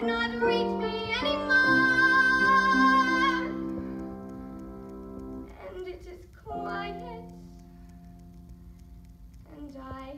cannot reach me anymore. And it is quiet, and I